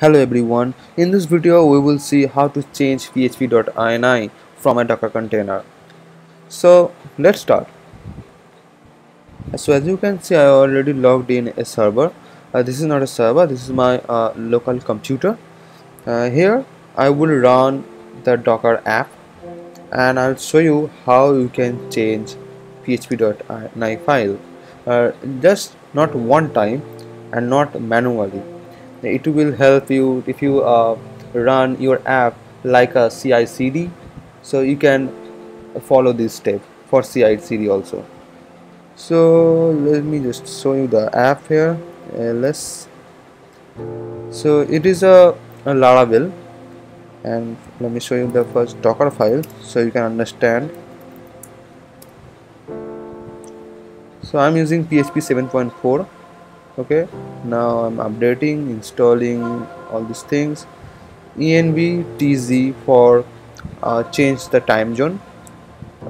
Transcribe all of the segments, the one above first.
Hello everyone, in this video we will see how to change php.ini from a docker container. So let's start. So as you can see I already logged in a server. Uh, this is not a server, this is my uh, local computer. Uh, here I will run the docker app and I'll show you how you can change php.ini file. Uh, just not one time and not manually it will help you if you uh, run your app like a CI CD so you can follow this step for CI CD also. So let me just show you the app here ls so it is a, a laravel. And let me show you the first docker file so you can understand. So i'm using php 7.4 okay? Now I'm updating installing all these things. Env tz for uh, change the time zone.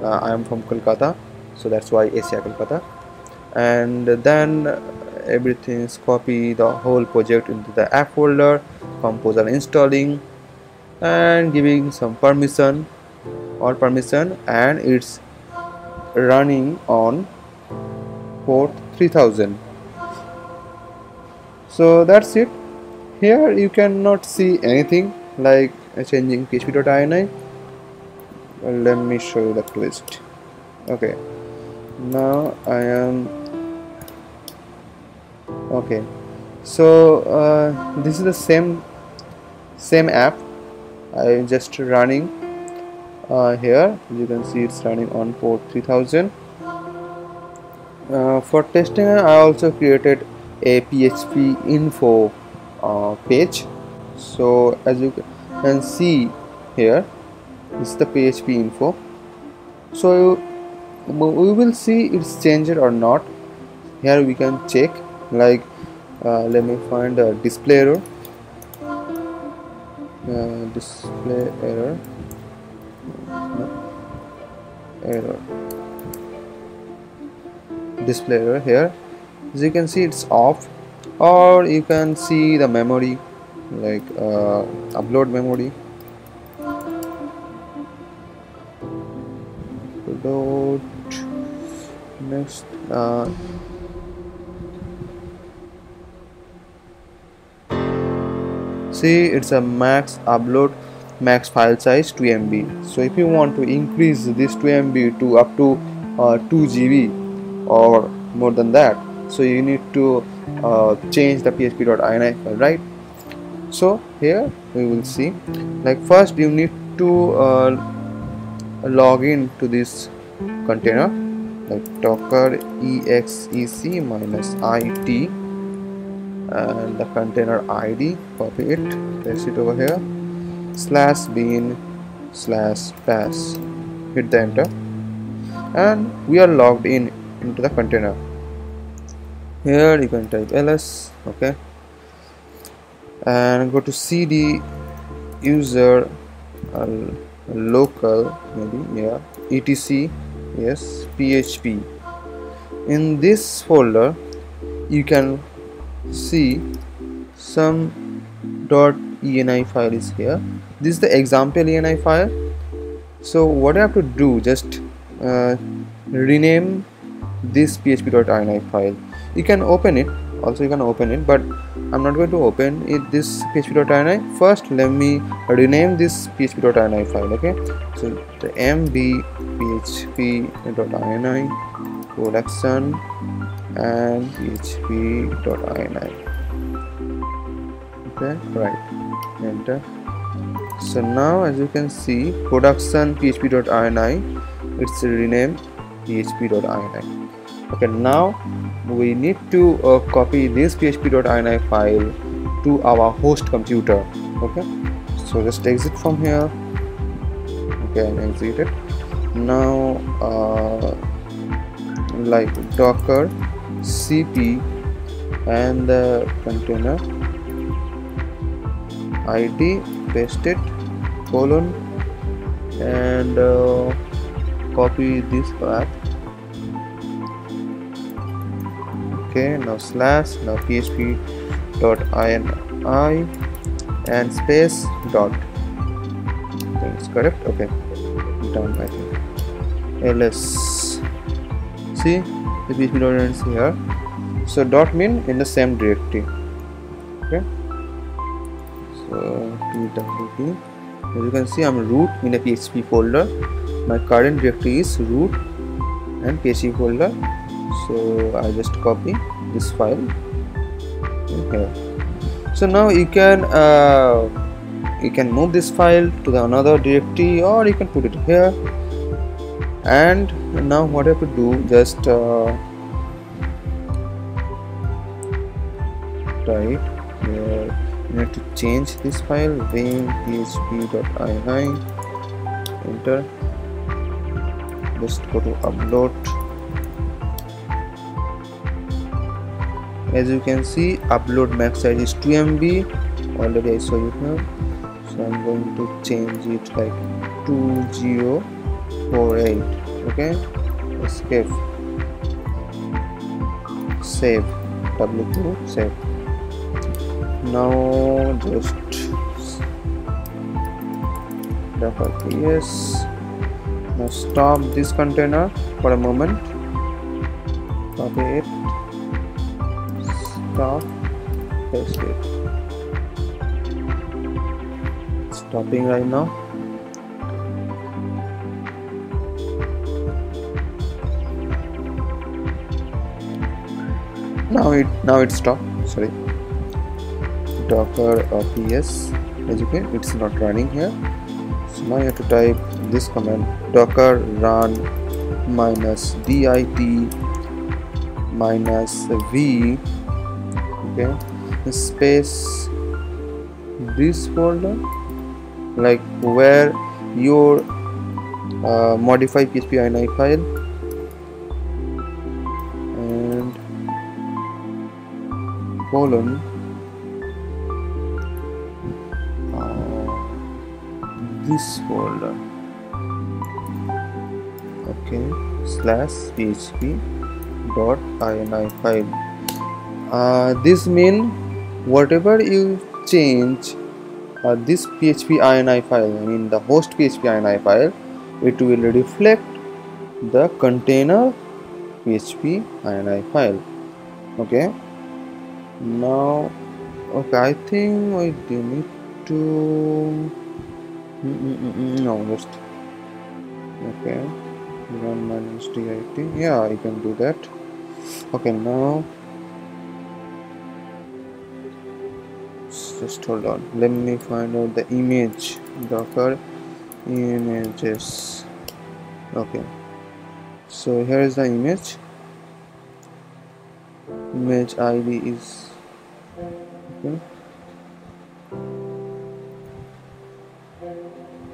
Uh, I am from Kolkata so that's why Asia Kolkata. And then everything is copy the whole project into the app folder composer installing and giving some permission or permission and it's running on port 3000 so that's it. Here you cannot see anything like changing php.ini let me show you the twist. Okay. Now I am okay. So uh, this is the same same app. I am just running uh, here. You can see it's running on port 3000 uh, for testing I also created a php info uh, page. So as you can see here this the php info. So we will see it's changed or not. Here we can check like uh, let me find a display error. Uh, display error. Error. Display error here as you can see it's off. Or you can see the memory like uh, upload memory. Load next uh, see it's a max upload max file size 2 MB so if you want to increase this 2 MB to up to uh, 2 GB or more than that so you need to uh, change the php.ini file right? So here we will see. Like first you need to uh, log in to this container like docker exec minus it and the container id copy it paste it over here slash bin slash bash hit the enter and we are logged in into the container here you can type ls okay? And go to cd user uh, local maybe yeah etc yes php. In this folder you can see some dot ini file is here. This is the example ini file. So what I have to do just uh, rename this php.ini file you can open it. Also you can open it but I'm not going to open it this php.ini first let me rename this php.ini file okay? So the mv php.ini production and php.ini okay right. Enter. So now as you can see production php.ini it's renamed php.ini okay now we need to uh, copy this php.ini file to our host computer okay? So just exit from here okay and exit it. Now uh, like docker cp and the container id paste it colon and uh, copy this path okay now slash now php dot ini and space dot. It's correct okay. Done I think. Ls. See the php dot here. So dot mean in the same directory okay. So pwd as you can see I'm root in a PHP folder. My current directory is root and PHP folder so I just copy this file. Here so now you can uh, you can move this file to the another directory or you can put it here. And now what I have to do just uh, right here you need to change this file vim php.ini enter. Just go to upload as you can see upload max size is 2 mb already i saw you now. So i'm going to change it like 2048 okay? Escape. Save. W2 save. Now just ps now stop this container for a moment. Copy it stop paste it stopping right now. Now it now it stopped sorry. Docker ps as you can it's not running here. So now you have to type this command docker run minus dit minus v okay. Space this folder like where your uh, modify php ini file. And colon this folder. Okay. Slash php dot ini file uh, this mean whatever you change uh, this php ini file i mean the host php ini file it will reflect the container php ini file. Okay? Now okay i think we need to Mm -mm -mm, no just okay. Run minus dit yeah you can do that. Okay now just hold on. Let me find out the image docker images. Okay. So here is the image. Image id is okay.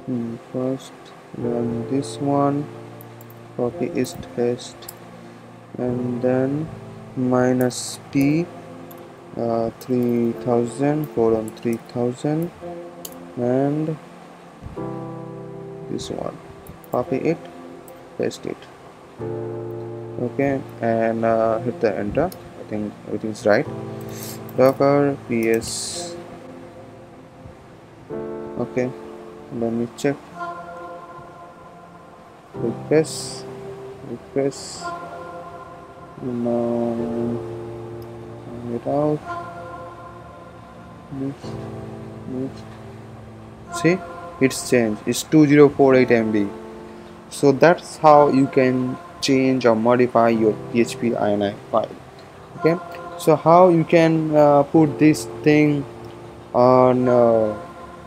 Hmm, first run this one. Copy is paste and then minus p uh, 3000 4 on 3000 and this one. Copy it paste it. Okay and uh, hit the enter. I think everything's right. Docker ps okay let me check. Refresh now it out see it's changed. It's 2048 MB so that's how you can change or modify your PHP INI file. Okay? So how you can uh, put this thing on uh,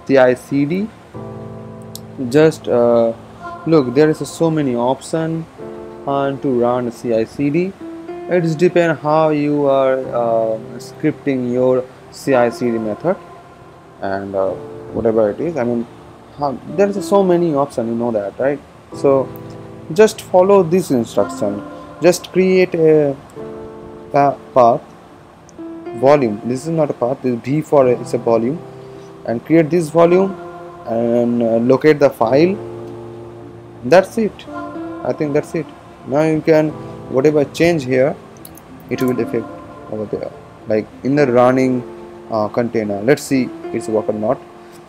CI/CD just uh, look there is so many option on to run CI/CD it is depend how you are uh, scripting your CI/CD method and uh, whatever it is. I mean how, there is so many options you know that right? So just follow this instruction. Just create a, a path volume. This is not a path this v for a, it's a volume. And create this volume and uh, locate the file. That's it. I think that's it. Now you can whatever change here it will affect over there like in the running uh, container. Let's see it's work or not.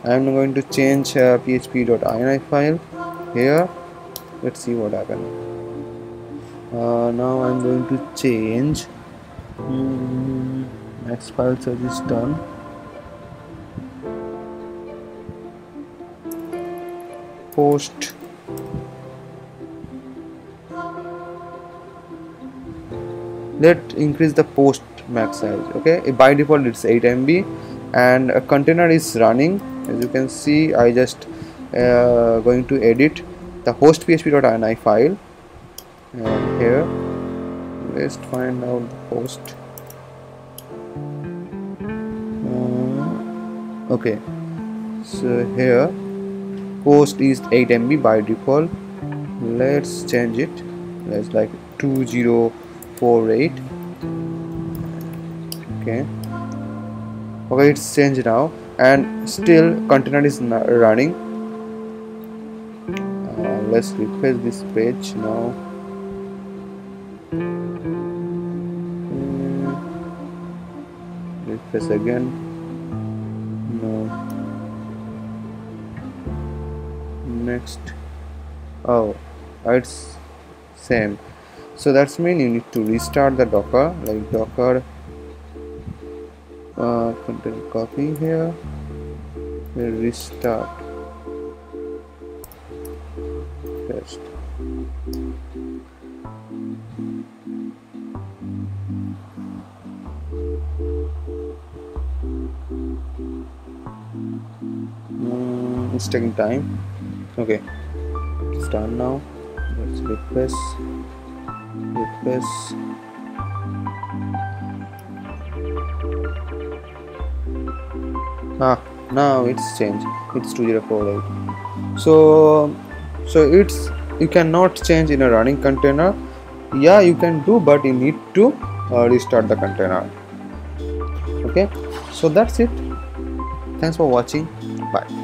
I'm going to change uh, php.ini file here. Let's see what happens uh, now i'm going to change. Mm, max file size is done. Post let increase the post max size okay? By default it's 8 MB and a container is running as you can see I just uh, going to edit the host php.ini file. And here let's find out the host. Uh, okay. So here host is 8 MB by default. Let's change it. Let's like 2048 okay. Okay it's changed now. And still container is running. Uh, let's refresh this page now. Hmm. refresh again. No. Next. Oh it's same so that's mean you need to restart the docker like docker uh, copy here we'll restart. Test. Mm, it's taking time. Okay done now. Let's refresh refresh ah now it's changed. It's 2048 so so it's you cannot change in a running container. Yeah you can do but you need to uh, restart the container. Okay? So that's it. Thanks for watching. Bye